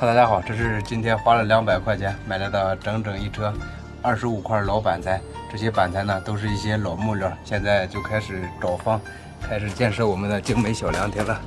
大家好，这是今天花了两百块钱买来的整整一车二十五块老板材。这些板材呢，都是一些老木料。现在就开始找方，开始建设我们的精美小凉亭了。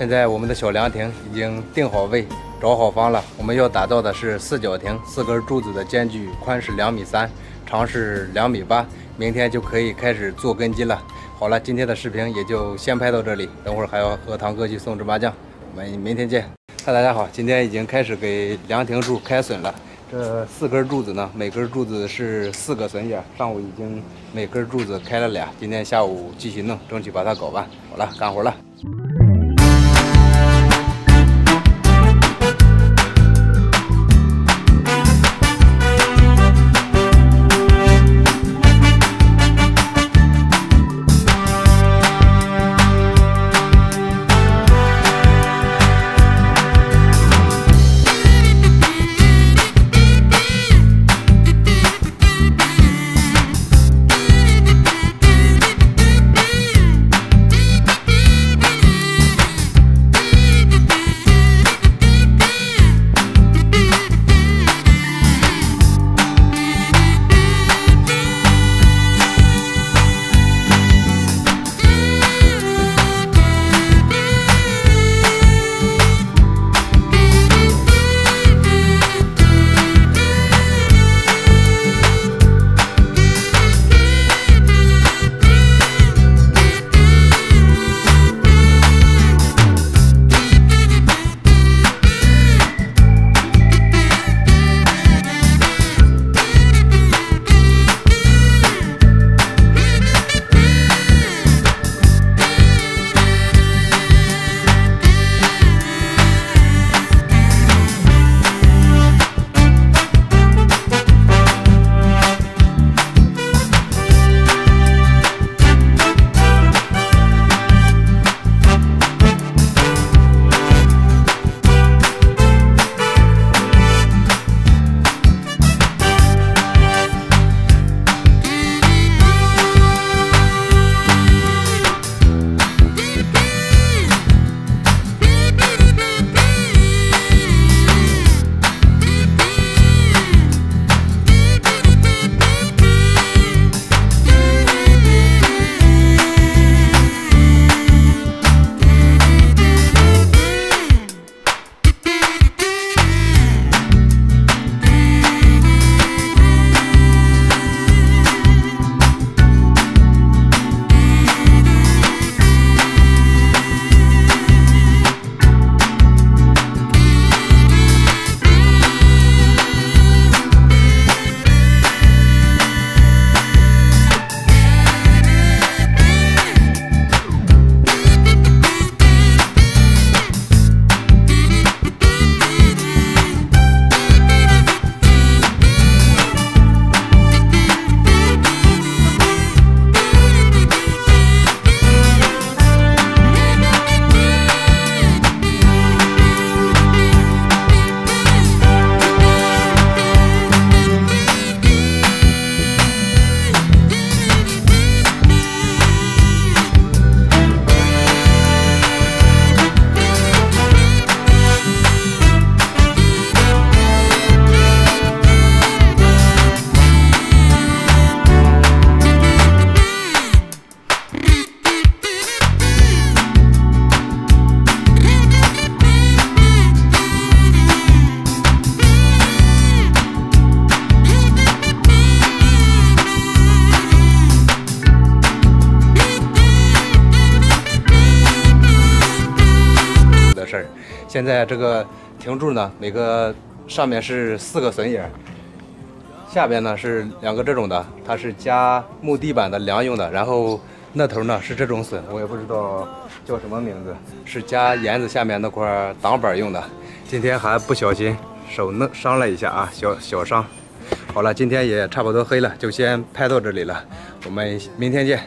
现在我们的小凉亭已经定好位，找好方了。我们要打造的是四角亭，四根柱子的间距宽是两米三，长是两米八。明天就可以开始做根基了。好了，今天的视频也就先拍到这里，等会儿还要和堂哥去送芝麻酱。我们明天见。嗨，大家好，今天已经开始给凉亭柱开笋了。这四根柱子呢，每根柱子是四个笋眼，上午已经每根柱子开了俩，今天下午继续弄，争取把它搞完。好了，干活了。现在这个亭柱呢，每个上面是四个榫眼，下边呢是两个这种的，它是加木地板的梁用的。然后那头呢是这种笋，我也不知道叫什么名字，是加檐子下面那块挡板用的。今天还不小心手弄伤了一下啊，小小伤。好了，今天也差不多黑了，就先拍到这里了，我们明天见。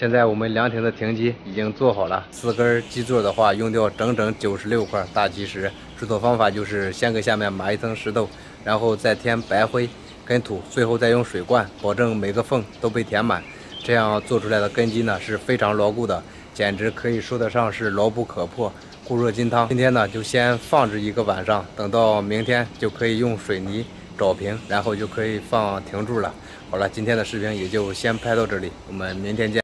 现在我们凉亭的亭基已经做好了，四根基座的话用掉整整九十六块大基石。制作方法就是先给下面埋一层石头，然后再添白灰跟土，最后再用水灌，保证每个缝都被填满。这样做出来的根基呢是非常牢固的，简直可以说得上是牢不可破，固若金汤。今天呢就先放置一个晚上，等到明天就可以用水泥找平，然后就可以放亭柱了。好了，今天的视频也就先拍到这里，我们明天见。